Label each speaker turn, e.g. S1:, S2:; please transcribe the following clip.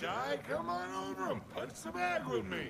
S1: shy, come on over and punch the bag with me.